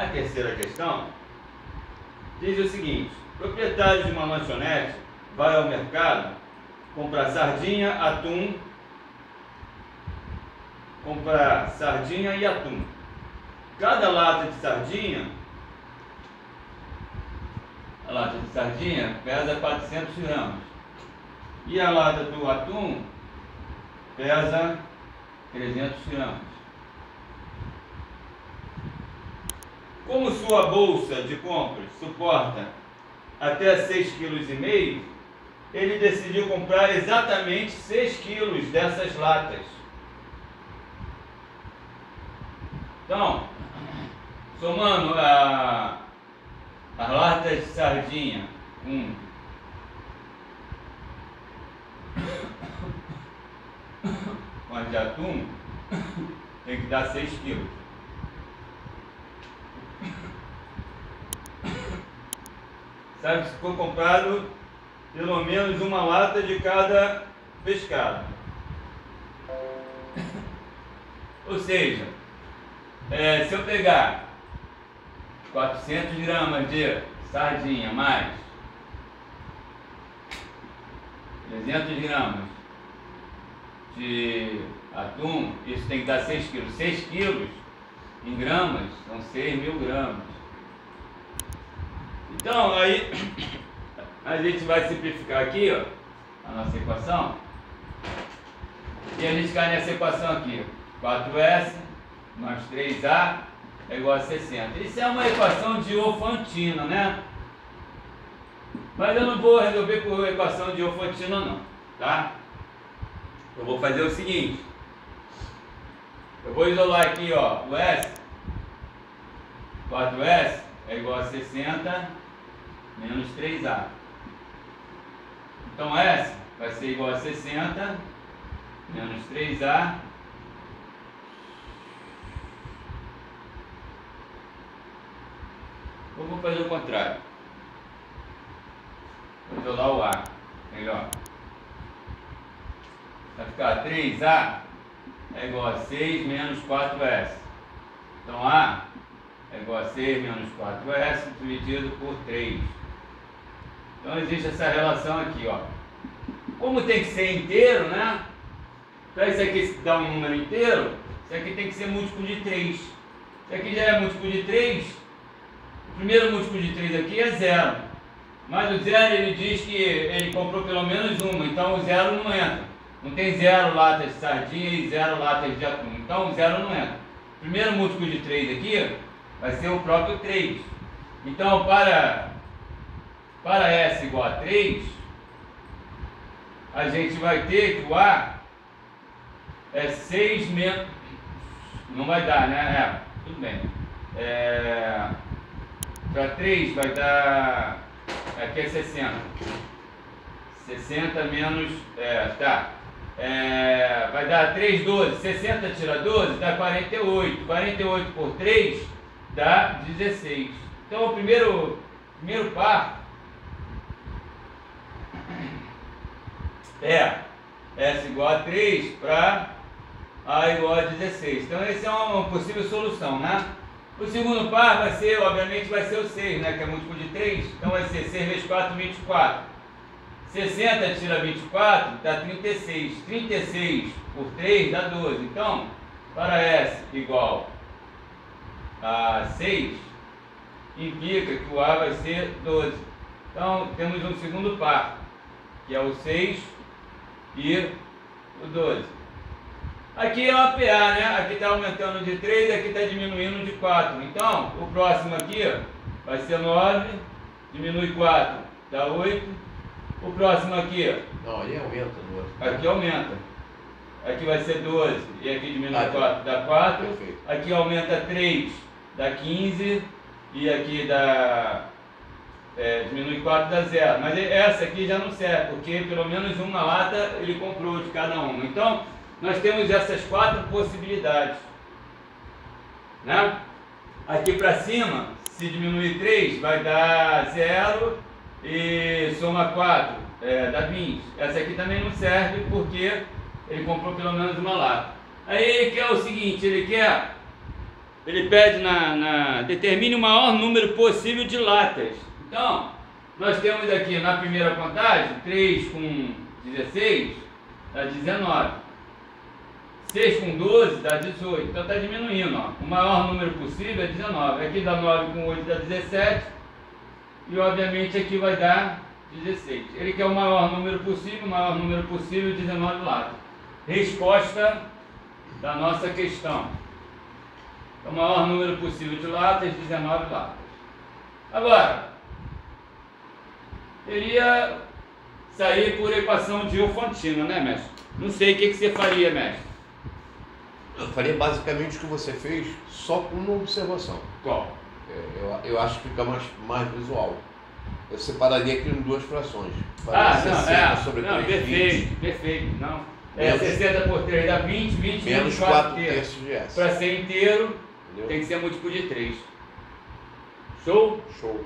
A terceira questão diz o seguinte: proprietário de uma lanchonete vai ao mercado comprar sardinha, atum, comprar sardinha e atum. Cada lata de sardinha, a lata de sardinha pesa 400 gramas e a lata do atum pesa 300 gramas. Como sua bolsa de compras suporta até 6,5 kg, ele decidiu comprar exatamente 6 kg dessas latas. Então, somando a, as latas de sardinha com com a de atum, tem que dar 6 quilos. Sabe ficou comprado pelo menos uma lata de cada pescado. Ou seja, é, se eu pegar 400 gramas de sardinha mais 300 gramas de atum, isso tem que dar 6 quilos. 6 quilos em gramas são 6 mil gramas. Então, aí a gente vai simplificar aqui, ó, a nossa equação. E a gente cai nessa equação aqui. 4S mais 3A é igual a 60. Isso é uma equação de Ofantina, né? Mas eu não vou resolver por equação de Ofantina não, tá? Eu vou fazer o seguinte. Eu vou isolar aqui, ó, o S. 4S é igual a 60 menos 3A. Então S vai ser igual a 60 menos 3A Ou vou fazer o contrário. Vou isolar o A. Melhor. Vai ficar 3A é igual a 6 menos 4S. Então A 6 menos 4S dividido por 3. Então existe essa relação aqui, ó. Como tem que ser inteiro, né? Para isso aqui dar um número inteiro, isso aqui tem que ser múltiplo de 3. Isso aqui já é múltiplo de 3. O primeiro múltiplo de 3 aqui é zero. Mas o zero ele diz que ele comprou pelo menos uma, então o zero não entra. Não tem zero latas de sardinha e zero latas de atum. Então o zero não entra. O primeiro múltiplo de 3 aqui vai ser o próprio 3. Então para, para S igual a 3, a gente vai ter que o A é 6 menos. Não vai dar, né? É, tudo bem. É, para 3 vai dar. Aqui é 60. 60 menos. É, tá. É, vai dar 3, 12. 60 tira 12 dá 48. 48 por 3 dá 16. Então o primeiro, primeiro par é S igual a 3 para A igual a 16. Então essa é uma possível solução, né? O segundo par vai ser, obviamente, vai ser o 6, né? Que é múltiplo de 3. Então vai ser 6 vezes 4, 24. 60 tira 24, dá 36. 36 por 3 dá 12. Então, para S igual a 6, implica que o A vai ser 12. Então, temos um segundo par, que é o 6 e o 12. Aqui é uma PA, né? Aqui está aumentando de 3, aqui está diminuindo de 4. Então, o próximo aqui ó, vai ser 9, diminui 4, dá 8. O próximo aqui. Não, aí aumenta no outro. Aqui aumenta. Aqui vai ser 12 e aqui diminui Ah, 4, dá 4. Perfeito. Aqui aumenta 3, dá 15. E aqui dá. é, diminui 4, dá 0. Mas essa aqui já não serve, porque pelo menos uma lata ele comprou de cada uma. Então, nós temos essas quatro possibilidades. Né? Aqui para cima, se diminuir 3, vai dar 0 e soma 4, é, dá 20. Essa aqui também não serve porque ele comprou pelo menos uma lata. Aí ele quer o seguinte, ele quer ele pede na, na. Determine o maior número possível de latas. Então, nós temos aqui na primeira contagem 3 com 16 dá 19. 6 com 12 dá 18. Então está diminuindo. Ó. O maior número possível é 19. Aqui dá 9 com 8 dá 17. E obviamente aqui vai dar 16. Ele quer o maior número possível, o maior número possível, 19 latas. Resposta da nossa questão. O maior número possível de latas, 19 latas. Agora, teria sair por equação de Diofantina, né, mestre? Não sei o que, que você faria, mestre. Eu faria basicamente o que você fez, só com uma observação. Qual? É, eu, eu acho que fica mais, mais visual. Eu separaria aqui em duas frações. Ah, Faria não, 60 é. sobre não, 3, perfeito, 20, perfeito. Não. É, Menos- 60 por 3 dá 20, 20 menos 4 4 terços. terços de S. Para ser inteiro, Entendeu? tem que ser múltiplo de 3. Show? Show.